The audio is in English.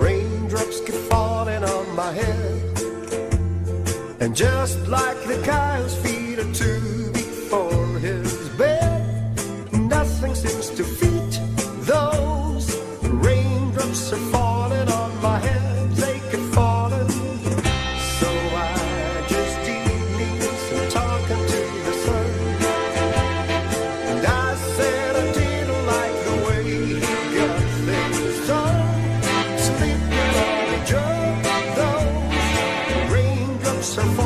Raindrops keep falling on my head. And just like the cows feed are too big for so far.